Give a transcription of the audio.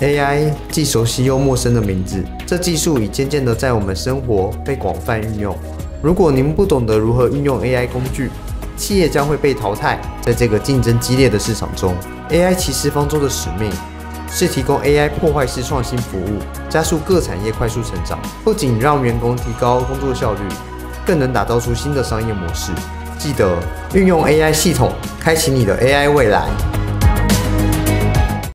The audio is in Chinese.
ai 既熟悉又陌生的名字这技术已渐渐的在我们生活被广泛运用。如果您不懂得如何运用 ai 工具企业将会被淘汰在这个竞争激烈的市场中。Ai 骑士方舟的使命是提供 ai 破坏式创新服务加速各产业快速成长不仅让员工提高工作效率更能打造出新的商业模式。记得运用 ai 系统开启你的 ai 未来。